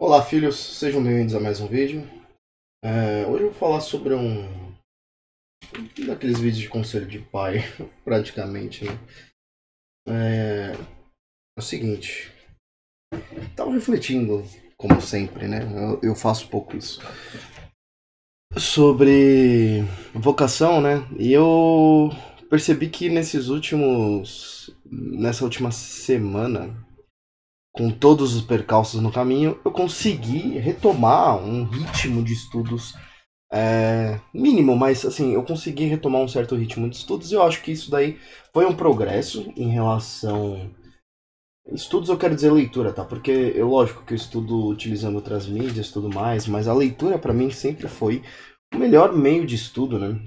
Olá, filhos, sejam bem-vindos a mais um vídeo. É, hoje eu vou falar sobre um um daqueles vídeos de conselho de pai, praticamente, né? É, é o seguinte, tava refletindo, como sempre, né? Eu, eu faço pouco isso. Sobre vocação, né? E eu percebi que nesses últimos. nessa última semana, com todos os percalços no caminho, eu consegui retomar um ritmo de estudos é, mínimo, mas assim, eu consegui retomar um certo ritmo de estudos e eu acho que isso daí foi um progresso em relação. Estudos eu quero dizer leitura, tá? Porque eu, lógico que eu estudo utilizando outras mídias e tudo mais, mas a leitura para mim sempre foi o melhor meio de estudo, né?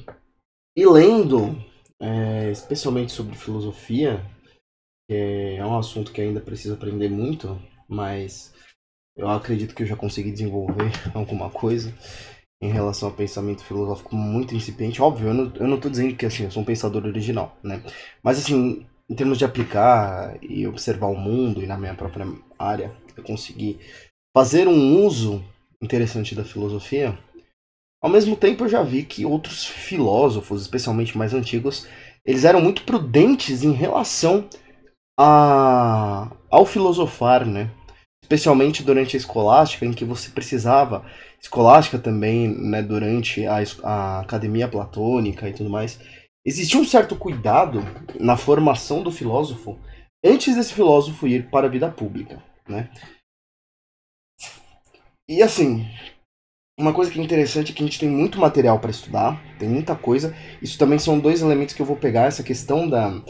E lendo, é, especialmente sobre filosofia, é um assunto que ainda preciso aprender muito, mas eu acredito que eu já consegui desenvolver alguma coisa em relação ao pensamento filosófico muito incipiente. Óbvio, eu não, eu não tô dizendo que assim, eu sou um pensador original, né? Mas assim, em termos de aplicar e observar o mundo e na minha própria área, eu consegui fazer um uso interessante da filosofia. Ao mesmo tempo, eu já vi que outros filósofos, especialmente mais antigos, eles eram muito prudentes em relação a, ao filosofar, né? Especialmente durante a escolástica, em que você precisava, escolástica também, né, durante a, a academia platônica e tudo mais, existia um certo cuidado na formação do filósofo antes desse filósofo ir para a vida pública, né? E assim, uma coisa que é interessante é que a gente tem muito material para estudar, tem muita coisa. Isso também são dois elementos que eu vou pegar, essa questão da,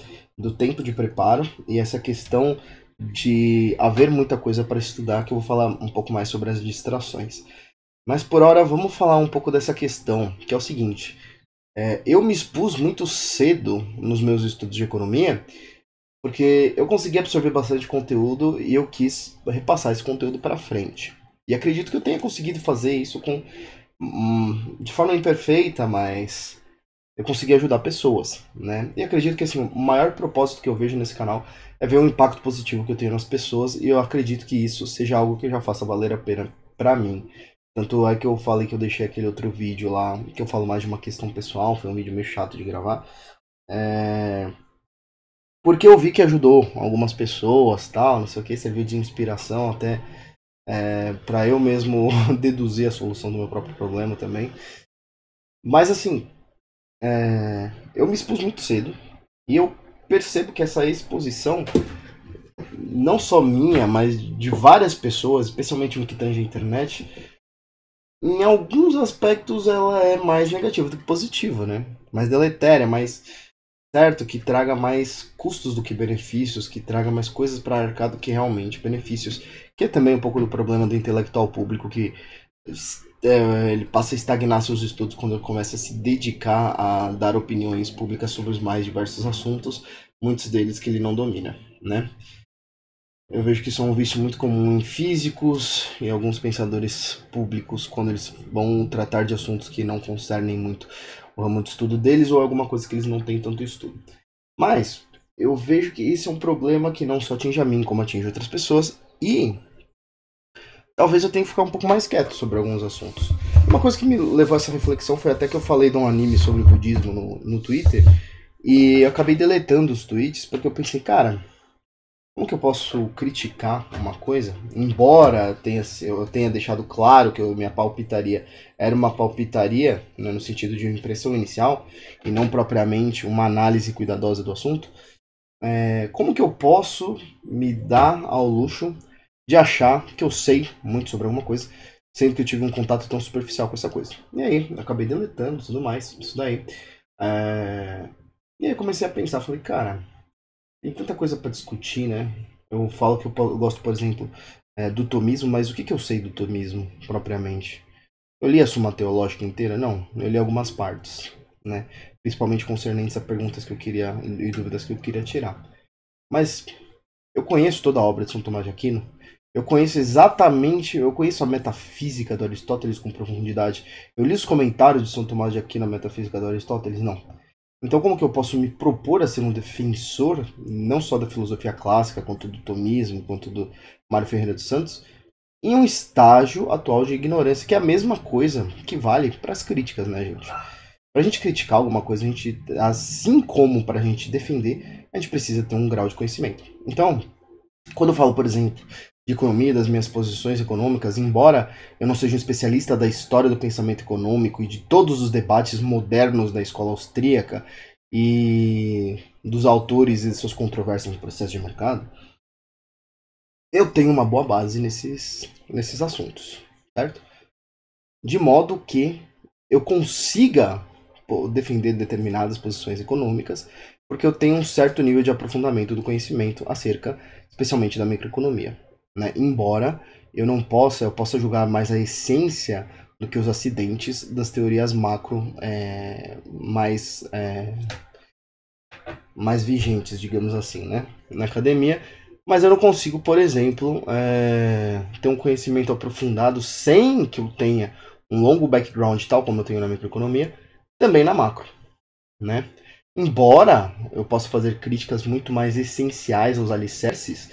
do tempo de preparo e essa questão de haver muita coisa para estudar, que eu vou falar um pouco mais sobre as distrações. Mas por hora vamos falar um pouco dessa questão, que é o seguinte: é, eu me expus muito cedo nos meus estudos de economia, porque eu consegui absorver bastante conteúdo e eu quis repassar esse conteúdo para frente. E acredito que eu tenha conseguido fazer isso com hum, de forma imperfeita, mas eu consegui ajudar pessoas, né? E acredito que assim, o maior propósito que eu vejo nesse canal é ver o impacto positivo que eu tenho nas pessoas e eu acredito que isso seja algo que já faça valer a pena para mim. Tanto é que eu falei que eu deixei aquele outro vídeo lá, que eu falo mais de uma questão pessoal, foi um vídeo meio chato de gravar. É... Porque eu vi que ajudou algumas pessoas, tal, não sei o que, serviu de inspiração até é, para eu mesmo deduzir a solução do meu próprio problema também. Mas assim, é, eu me expus muito cedo e eu percebo que essa exposição, não só minha, mas de várias pessoas, especialmente no que tange a internet, em alguns aspectos ela é mais negativa do que positiva, né? Mais deletéria, mais certo que traga mais custos do que benefícios, que traga mais coisas para arcar do que realmente benefícios, que é também um pouco do problema do intelectual público que é, ele passa a estagnar seus estudos quando começa a se dedicar a dar opiniões públicas sobre os mais diversos assuntos, muitos deles que ele não domina, né? Eu vejo que isso é um vício muito comum em físicos e alguns pensadores públicos quando eles vão tratar de assuntos que não concernem muito o ramo de estudo deles ou alguma coisa que eles não têm tanto estudo. Mas eu vejo que isso é um problema que não só atinge a mim, como atinge outras pessoas e talvez eu tenha que ficar um pouco mais quieto sobre alguns assuntos. Uma coisa que me levou a essa reflexão foi até que eu falei de um anime sobre budismo no, no Twitter e eu acabei deletando os tweets porque eu pensei, cara, como que eu posso criticar uma coisa? Embora tenha, eu tenha deixado claro que minha palpitaria era uma palpitaria, né, no sentido de uma impressão inicial, e não propriamente uma análise cuidadosa do assunto, é, como que eu posso me dar ao luxo de achar que eu sei muito sobre alguma coisa, sendo que eu tive um contato tão superficial com essa coisa? E aí, acabei deletando tudo mais, isso daí. É... E aí comecei a pensar, falei, cara, tem tanta coisa para discutir, né? Eu falo que eu gosto, por exemplo, é, do tomismo, mas o que, que eu sei do tomismo propriamente? Eu li a Suma Teológica inteira? Não, eu li algumas partes, né? Principalmente concernentes a perguntas que eu queria e dúvidas que eu queria tirar. Mas eu conheço toda a obra de São Tomás de Aquino. Eu conheço exatamente, eu conheço a metafísica do Aristóteles com profundidade. Eu li os comentários de São Tomás de Aquino na metafísica do Aristóteles? Não. Então, como que eu posso me propor a ser um defensor, não só da filosofia clássica, quanto do tomismo, quanto do Mário Ferreira dos Santos, em um estágio atual de ignorância, que é a mesma coisa que vale para as críticas, né, gente? Para a gente criticar alguma coisa, a gente, assim como para a gente defender, a gente precisa ter um grau de conhecimento. Então, quando eu falo, por exemplo, de economia, das minhas posições econômicas, embora eu não seja um especialista da história do pensamento econômico e de todos os debates modernos da escola austríaca e dos autores e suas controvérsias no processo de mercado, eu tenho uma boa base nesses, nesses assuntos, certo? De modo que eu consiga defender determinadas posições econômicas, porque eu tenho um certo nível de aprofundamento do conhecimento acerca, especialmente da microeconomia. Né? Embora eu não possa, eu possa julgar mais a essência do que os acidentes das teorias macro é, mais, é, mais vigentes, digamos assim, né? na academia mas eu não consigo, por exemplo, é, ter um conhecimento aprofundado sem que eu tenha um longo background, tal como eu tenho na microeconomia, também na macro, né? Embora eu possa fazer críticas muito mais essenciais aos alicerces,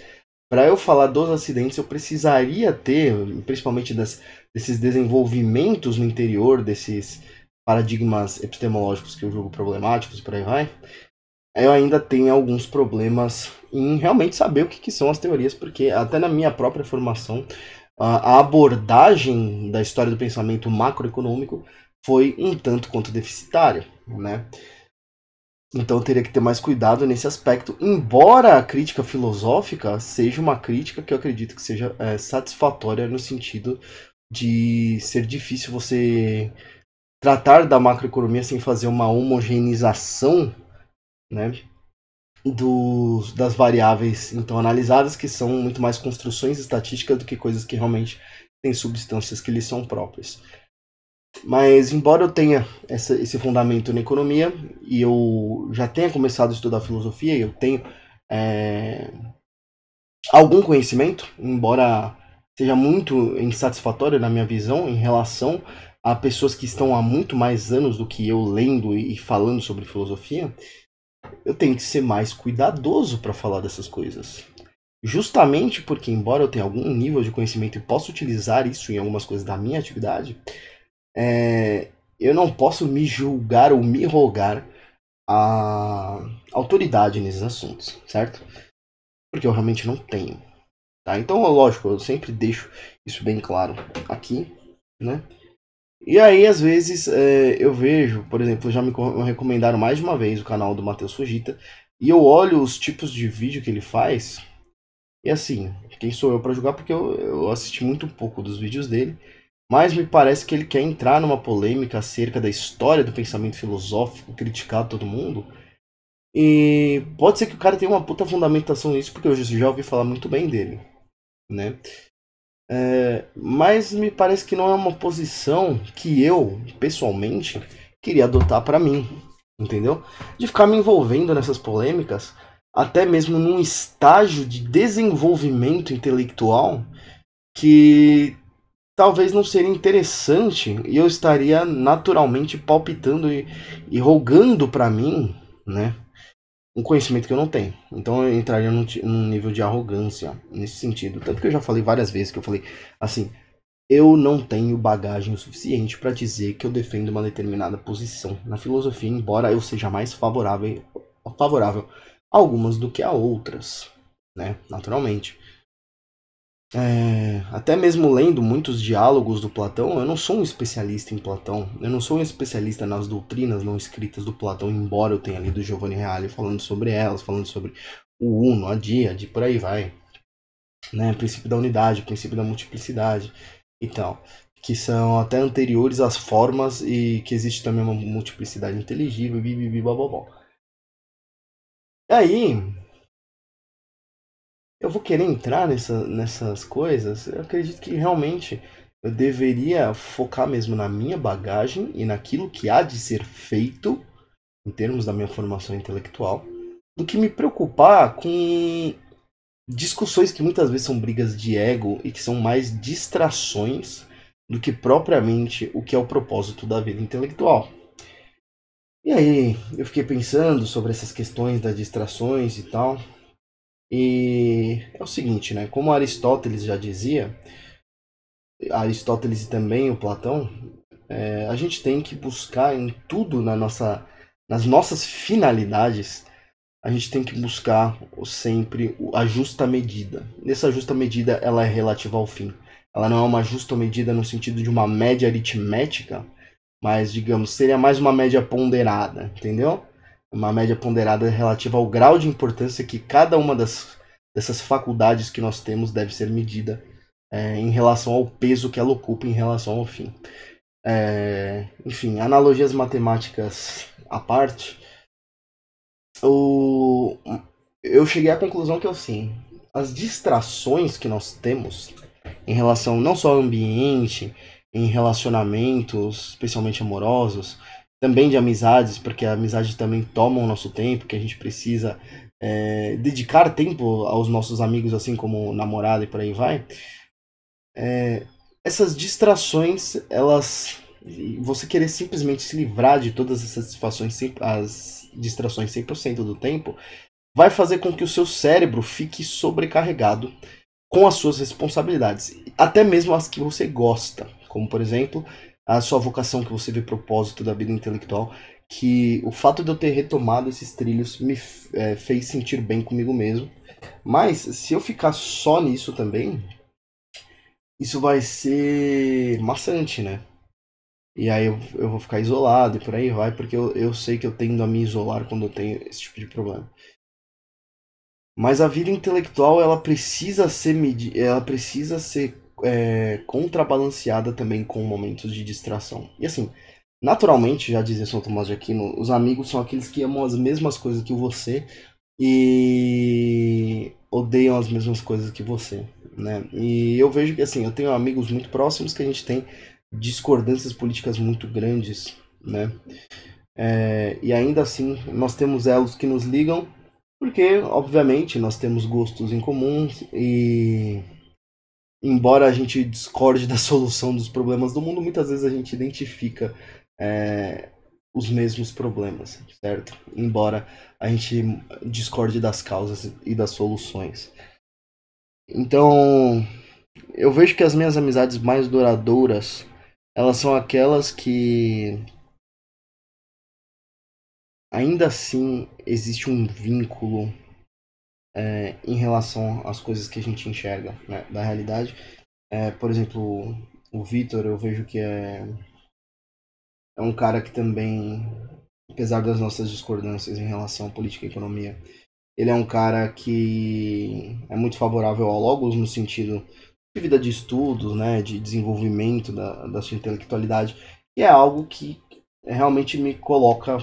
para eu falar dos acidentes eu precisaria ter, principalmente das, desses desenvolvimentos no interior, desses paradigmas epistemológicos que eu julgo problemáticos e por aí vai, eu ainda tenho alguns problemas em realmente saber o que, que são as teorias, porque até na minha própria formação, a abordagem da história do pensamento macroeconômico foi um tanto quanto deficitária, né? Então teria que ter mais cuidado nesse aspecto, embora a crítica filosófica seja uma crítica que eu acredito que seja é, satisfatória no sentido de ser difícil você tratar da macroeconomia sem fazer uma homogeneização né, dos, das variáveis então analisadas, que são muito mais construções estatísticas do que coisas que realmente têm substâncias que lhes são próprias. Mas, embora eu tenha essa, esse fundamento na economia e eu já tenha começado a estudar filosofia, eu tenho é, algum conhecimento, embora seja muito insatisfatório na minha visão em relação a pessoas que estão há muito mais anos do que eu lendo e falando sobre filosofia, eu tenho que ser mais cuidadoso para falar dessas coisas. Justamente porque, embora eu tenha algum nível de conhecimento e possa utilizar isso em algumas coisas da minha atividade, é, eu não posso me julgar ou me rogar a autoridade nesses assuntos, certo? Porque eu realmente não tenho. Tá? Então, lógico, eu sempre deixo isso bem claro aqui, né? E aí, às vezes, é, eu vejo, por exemplo, já me recomendaram mais de uma vez o canal do Matheus Fujita, e eu olho os tipos de vídeo que ele faz, e assim, quem sou eu para julgar, porque eu, eu assisti muito pouco dos vídeos dele, mas me parece que ele quer entrar numa polêmica acerca da história do pensamento filosófico, criticar todo mundo. E pode ser que o cara tenha uma puta fundamentação nisso, porque eu já ouvi falar muito bem dele, né? É, mas me parece que não é uma posição que eu, pessoalmente, queria adotar para mim, entendeu? De ficar me envolvendo nessas polêmicas, até mesmo num estágio de desenvolvimento intelectual que talvez não seria interessante e eu estaria naturalmente palpitando e, e rogando para mim, né? um conhecimento que eu não tenho. Então eu entraria num, num, nível de arrogância nesse sentido. Tanto que eu já falei várias vezes que eu falei assim, eu não tenho bagagem suficiente para dizer que eu defendo uma determinada posição na filosofia, embora eu seja mais favorável, favorável a algumas do que a outras, né? Naturalmente. É, até mesmo lendo muitos diálogos do Platão, eu não sou um especialista em Platão, eu não sou um especialista nas doutrinas não escritas do Platão, embora eu tenha lido Giovanni Reale falando sobre elas, falando sobre o uno, a díade, por aí vai. Né? Princípio da unidade, princípio da multiplicidade e tal. Que são até anteriores às formas e que existe também uma multiplicidade inteligível, bibibi, bababó. Aí, eu vou querer entrar nessa, nessas coisas, eu acredito que realmente eu deveria focar mesmo na minha bagagem e naquilo que há de ser feito, em termos da minha formação intelectual, do que me preocupar com discussões que muitas vezes são brigas de ego e que são mais distrações do que propriamente o que é o propósito da vida intelectual. E aí, eu fiquei pensando sobre essas questões das distrações e tal. E é o seguinte, né? Como Aristóteles já dizia, Aristóteles e também o Platão, é, a gente tem que buscar em tudo na nossa, nas nossas finalidades, a gente tem que buscar sempre a justa medida. Nessa justa medida, ela é relativa ao fim. Ela não é uma justa medida no sentido de uma média aritmética, mas digamos, seria mais uma média ponderada, entendeu? Uma média ponderada relativa ao grau de importância que cada uma das, dessas faculdades que nós temos deve ser medida é, em relação ao peso que ela ocupa em relação ao fim. É, enfim, analogias matemáticas à parte, o, eu cheguei à conclusão que assim, as distrações que nós temos em relação não só ao ambiente, em relacionamentos, especialmente amorosos, também de amizades, porque a amizade também toma o nosso tempo, que a gente precisa é, dedicar tempo aos nossos amigos, assim como namorado e por aí vai. É, essas distrações, elas. Você querer simplesmente se livrar de todas essas satisfações, as distrações 100% do tempo, vai fazer com que o seu cérebro fique sobrecarregado com as suas responsabilidades, até mesmo as que você gosta, como por exemplo a sua vocação que você vê propósito da vida intelectual, que o fato de eu ter retomado esses trilhos me é, fez sentir bem comigo mesmo. Mas se eu ficar só nisso também, isso vai ser maçante, né? E aí eu, eu vou ficar isolado e por aí vai, porque eu, eu sei que eu tendo a me isolar quando eu tenho esse tipo de problema. Mas a vida intelectual ela precisa ser ela precisa ser é, contrabalanceada também com momentos de distração. E assim, naturalmente, já dizia São Tomás de Aquino, os amigos são aqueles que amam as mesmas coisas que você e odeiam as mesmas coisas que você, né? E eu vejo que assim, eu tenho amigos muito próximos que a gente tem discordâncias políticas muito grandes, né? É, e ainda assim, nós temos elos que nos ligam porque, obviamente, nós temos gostos em comum e, embora a gente discorde da solução dos problemas do mundo, muitas vezes a gente identifica é, os mesmos problemas, certo? Embora a gente discorde das causas e das soluções. Então, eu vejo que as minhas amizades mais duradouras, elas são aquelas que ainda assim existe um vínculo é, em relação às coisas que a gente enxerga né, da realidade. É, por exemplo, o Vitor, eu vejo que é, é um cara que também, apesar das nossas discordâncias em relação à política e economia, ele é um cara que é muito favorável ao Logos no sentido de vida de estudos, né, de desenvolvimento da, da sua intelectualidade, e é algo que realmente me coloca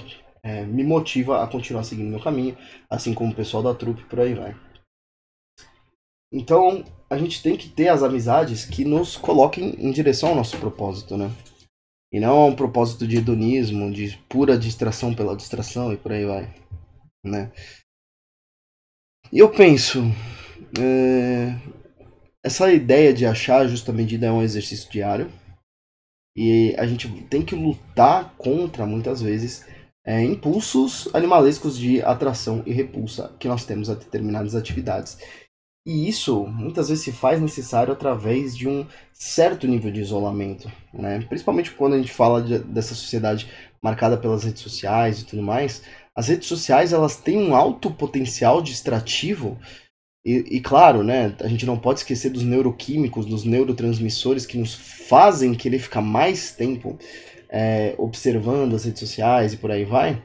é, me motiva a continuar seguindo meu caminho, assim como o pessoal da trupe por aí vai. Então, a gente tem que ter as amizades que nos coloquem em direção ao nosso propósito, né? E não um propósito de hedonismo, de pura distração pela distração e por aí vai, né? E eu penso, é... essa ideia de achar a justa medida é um exercício diário e a gente tem que lutar contra, muitas vezes, é, impulsos animalescos de atração e repulsa que nós temos a determinadas atividades. E isso muitas vezes se faz necessário através de um certo nível de isolamento, né? Principalmente quando a gente fala de, dessa sociedade marcada pelas redes sociais e tudo mais. As redes sociais elas têm um alto potencial distrativo e, e, claro, né, a gente não pode esquecer dos neuroquímicos, dos neurotransmissores que nos fazem querer ficar mais tempo é, observando as redes sociais e por aí vai,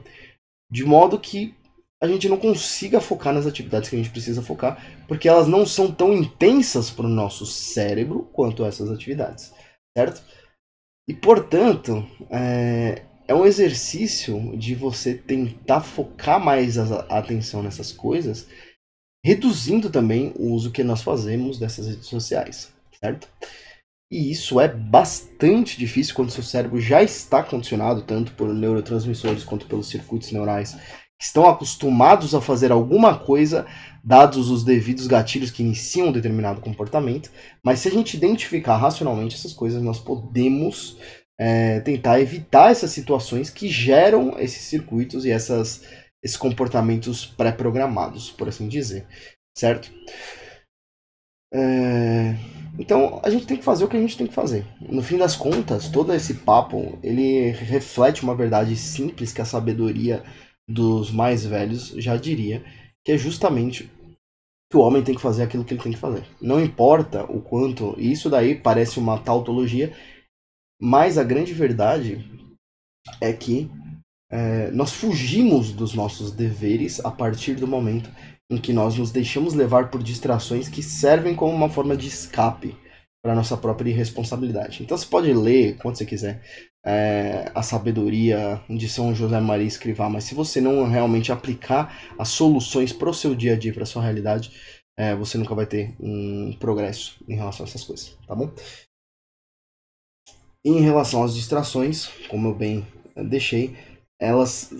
de modo que a gente não consiga focar nas atividades que a gente precisa focar, porque elas não são tão intensas para o nosso cérebro quanto essas atividades, certo? E portanto, é, é um exercício de você tentar focar mais a, atenção nessas coisas, reduzindo também o uso que nós fazemos dessas redes sociais, certo? E isso é bastante difícil quando seu cérebro já está condicionado tanto por neurotransmissores quanto pelos circuitos neurais que estão acostumados a fazer alguma coisa, dados os devidos gatilhos que iniciam um determinado comportamento. Mas se a gente identificar racionalmente essas coisas, nós podemos é, tentar evitar essas situações que geram esses circuitos e essas, esses comportamentos pré-programados, por assim dizer, certo? É... Então a gente tem que fazer o que a gente tem que fazer. No fim das contas, todo esse papo ele reflete uma verdade simples que a sabedoria dos mais velhos já diria, que é justamente que o homem tem que fazer aquilo que ele tem que fazer. Não importa o quanto. E isso daí parece uma tautologia, mas a grande verdade é que é, nós fugimos dos nossos deveres a partir do momento em que nós nos deixamos levar por distrações que servem como uma forma de escape para nossa própria irresponsabilidade. Então você pode ler quando você quiser é, a sabedoria de São José Maria Escrivá, mas se você não realmente aplicar as soluções para o seu dia a dia, para a sua realidade, é, você nunca vai ter um progresso em relação a essas coisas, tá bom? Em relação às distrações, como eu bem deixei, elas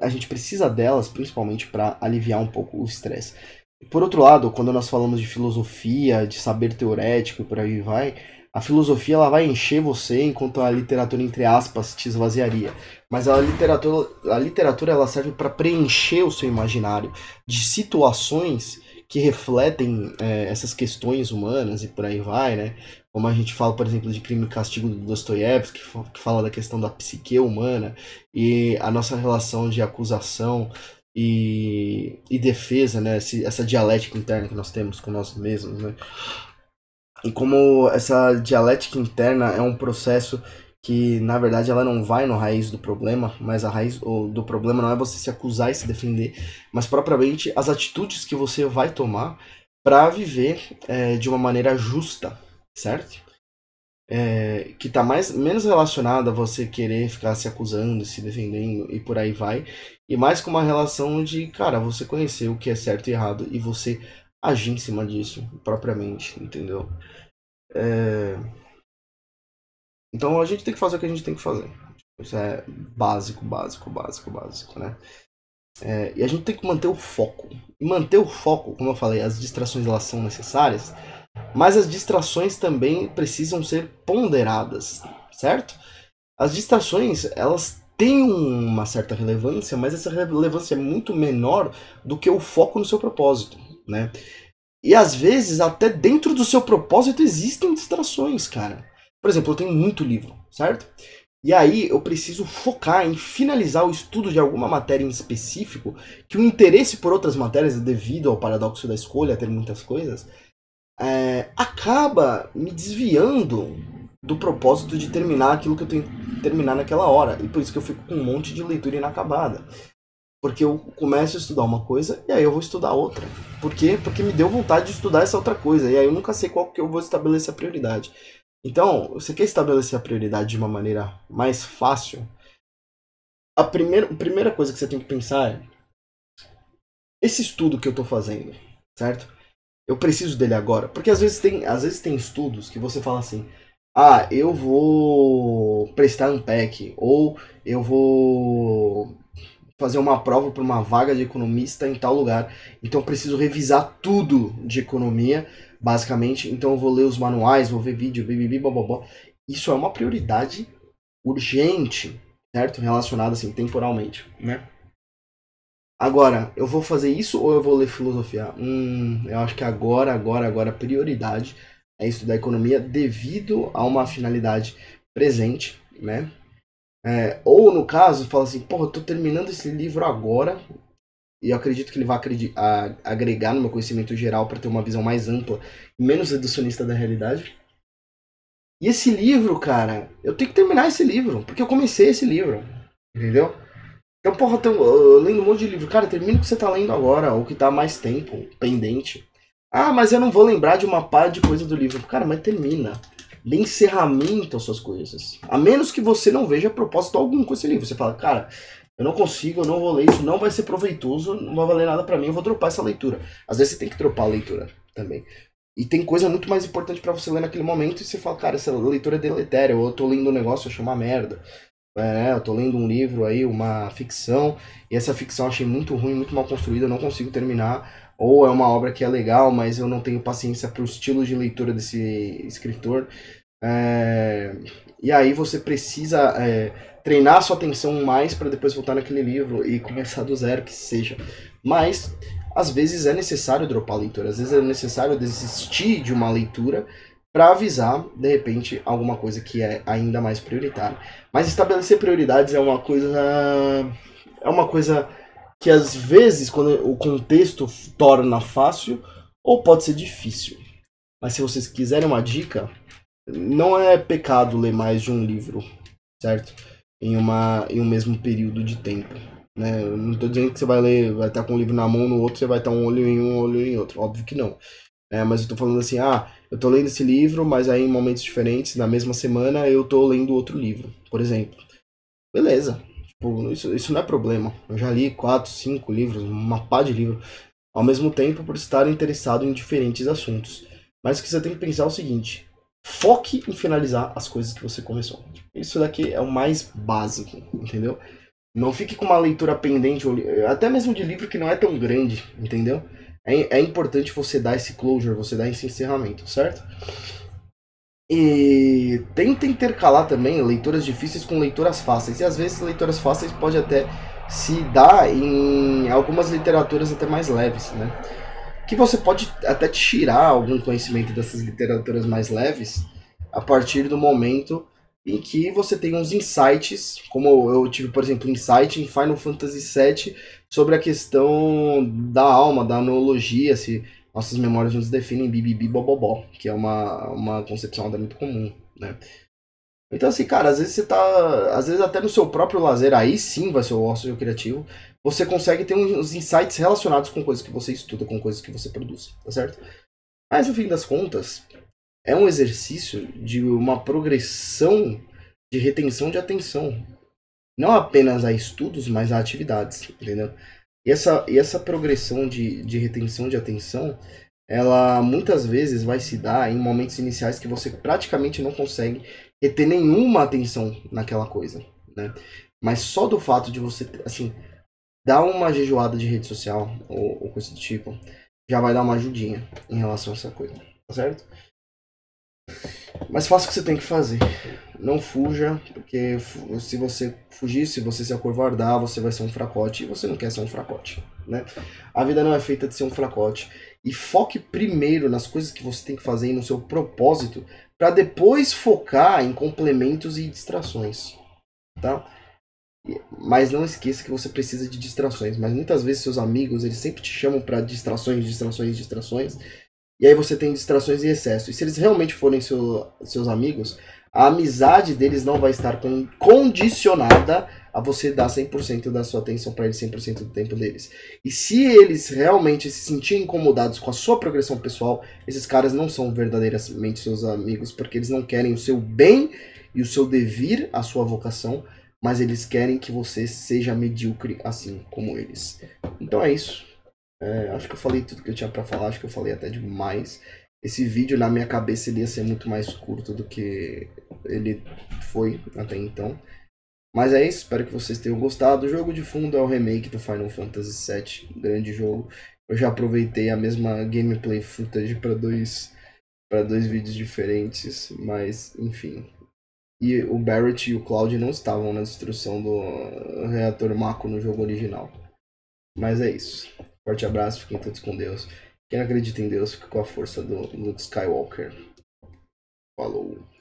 a gente precisa delas principalmente para aliviar um pouco o estresse. Por outro lado, quando nós falamos de filosofia, de saber teorético e por aí vai, a filosofia ela vai encher você enquanto a literatura entre aspas te esvaziaria. Mas a literatura, a literatura ela serve para preencher o seu imaginário de situações que refletem é, essas questões humanas e por aí vai, né? Como a gente fala, por exemplo, de Crime e Castigo do Dostoiévski, que fala da questão da psique humana e a nossa relação de acusação e, e defesa, né? essa dialética interna que nós temos com nós mesmos, né? E como essa dialética interna é um processo que, na verdade, ela não vai no raiz do problema, mas a raiz do problema não é você se acusar e se defender, mas propriamente as atitudes que você vai tomar para viver é, de uma maneira justa, certo? É, que está mais menos relacionada a você querer ficar se acusando, se defendendo e por aí vai, e mais com uma relação de, cara, você conhecer o que é certo e errado e você agir em cima disso propriamente, entendeu? É... Então a gente tem que fazer o que a gente tem que fazer. Isso é básico, básico, básico, básico, né? É, e a gente tem que manter o foco. E manter o foco, como eu falei, as distrações elas são necessárias, mas as distrações também precisam ser ponderadas, certo? As distrações, elas têm uma certa relevância, mas essa relevância é muito menor do que o foco no seu propósito, né? E às vezes, até dentro do seu propósito existem distrações, cara. Por exemplo, eu tenho muito livro, certo? E aí eu preciso focar em finalizar o estudo de alguma matéria em específico, que o interesse por outras matérias, devido ao paradoxo da escolha, ter muitas coisas, é, acaba me desviando do propósito de terminar aquilo que eu tenho que terminar naquela hora. E por isso que eu fico com um monte de leitura inacabada. Porque eu começo a estudar uma coisa e aí eu vou estudar outra. Por quê? Porque me deu vontade de estudar essa outra coisa. E aí eu nunca sei qual que eu vou estabelecer a prioridade. Então, você quer estabelecer a prioridade de uma maneira mais fácil? A primeira, a primeira coisa que você tem que pensar é: esse estudo que eu estou fazendo, certo? Eu preciso dele agora. Porque às vezes tem, às vezes tem estudos que você fala assim: ah, eu vou prestar um PEC, ou eu vou fazer uma prova para uma vaga de economista em tal lugar. Então eu preciso revisar tudo de economia, basicamente. Então eu vou ler os manuais, vou ver vídeo, bibibi, bababó. Isso é uma prioridade urgente, certo? Relacionada assim temporalmente, né? Agora, eu vou fazer isso ou eu vou ler filosofia? Hum, eu acho que agora, agora, agora, prioridade é estudar economia devido a uma finalidade presente, né? É, ou no caso, fala assim, porra, eu tô terminando esse livro agora e eu acredito que ele vai agregar no meu conhecimento geral para ter uma visão mais ampla e menos reducionista da realidade. E esse livro, cara, eu tenho que terminar esse livro, porque eu comecei esse livro, entendeu? Então, porra, eu, eu lendo um monte de livro. Cara, termina o que você tá lendo agora, ou que tá mais tempo, pendente. Ah, mas eu não vou lembrar de uma par de coisa do livro. Cara, mas termina. Dê encerramento às suas coisas. A menos que você não veja propósito algum com esse livro. Você fala, cara, eu não consigo, eu não vou ler, isso não vai ser proveitoso, não vai valer nada para mim, eu vou dropar essa leitura. Às vezes você tem que dropar a leitura também. E tem coisa muito mais importante para você ler naquele momento e você fala, cara, essa leitura é deletéria, ou eu tô lendo um negócio, eu acho uma merda. É, eu tô lendo um livro aí, uma ficção, e essa ficção eu achei muito ruim, muito mal construída, eu não consigo terminar ou é uma obra que é legal, mas eu não tenho paciência para o estilo de leitura desse escritor. É... E aí você precisa é, treinar sua atenção mais para depois voltar naquele livro e começar do zero, que seja. Mas às vezes é necessário dropar a leitura, às vezes é necessário desistir de uma leitura para avisar, de repente, alguma coisa que é ainda mais prioritária. Mas estabelecer prioridades é uma coisa é uma coisa que às vezes quando o contexto torna fácil ou pode ser difícil. Mas se vocês quiserem uma dica, não é pecado ler mais de um livro, certo? Em uma em um mesmo período de tempo. Né? Eu não estou dizendo que você vai ler, vai estar com um livro na mão, no outro você vai estar um olho em um, olho em outro. Óbvio que não. É, mas eu estou falando assim, ah, eu estou lendo esse livro, mas aí em momentos diferentes, na mesma semana, eu estou lendo outro livro, por exemplo. Beleza. Tipo, isso, isso não é problema. Eu já li quatro, cinco livros, uma pá de livro, ao mesmo tempo por estar interessado em diferentes assuntos. Mas o que você tem que pensar é o seguinte: foque em finalizar as coisas que você começou. Isso daqui é o mais básico, entendeu? Não fique com uma leitura pendente, até mesmo de livro que não é tão grande, entendeu? É, é importante você dar esse closure, você dar esse encerramento, certo? E tenta intercalar também leituras difíceis com leituras fáceis. E às vezes leituras fáceis pode até se dar em algumas literaturas até mais leves, né? Que você pode até tirar algum conhecimento dessas literaturas mais leves a partir do momento em que você tem uns insights, como eu tive, por exemplo, insight em Final Fantasy VII sobre a questão da alma, da anologia, se nossas memórias nos definem bibibi bobobó, que é uma, uma concepção muito comum, né? Então, assim, cara, às vezes você tá. Às vezes até no seu próprio lazer, aí sim vai ser o ócio criativo, você consegue ter uns insights relacionados com coisas que você estuda, com coisas que você produz, tá certo? Mas no fim das contas, é um exercício de uma progressão de retenção de atenção. Não apenas a estudos, mas a atividades, entendeu? E essa, e essa progressão de, de retenção de atenção, ela muitas vezes vai se dar em momentos iniciais que você praticamente não consegue reter nenhuma atenção naquela coisa, né? Mas só do fato de você, assim, dar uma jejuada de rede social ou, ou coisa do tipo, já vai dar uma ajudinha em relação a essa coisa, tá certo? Mas faça o que você tem que fazer. Não fuja, porque se você fugir, se você se acovardar, você vai ser um fracote e você não quer ser um fracote, né? A vida não é feita de ser um fracote. E foque primeiro nas coisas que você tem que fazer e no seu propósito, para depois focar em complementos e distrações, tá? Mas não esqueça que você precisa de distrações. Mas muitas vezes seus amigos, eles sempre te chamam para distrações, distrações, distrações. E aí você tem distrações e excesso. E se eles realmente forem seu, seus amigos, a amizade deles não vai estar condicionada a você dar 100% da sua atenção para eles 100% do tempo deles. E se eles realmente se sentirem incomodados com a sua progressão pessoal, esses caras não são verdadeiramente seus amigos, porque eles não querem o seu bem e o seu devir, a sua vocação, mas eles querem que você seja medíocre assim como eles. Então é isso. É, acho que eu falei tudo que eu tinha para falar, acho que eu falei até demais. Esse vídeo na minha cabeça ele ia ser muito mais curto do que ele foi até então. Mas é isso, espero que vocês tenham gostado. O jogo de fundo é o remake do Final Fantasy VII, grande jogo. Eu já aproveitei a mesma gameplay footage para dois para dois vídeos diferentes, mas enfim. E o Barrett e o Cloud não estavam na destruição do reator Mako no jogo original. Mas é isso. Forte abraço, fiquem todos com Deus. Quem acredita em Deus fica com a força do Luke Skywalker. Falou.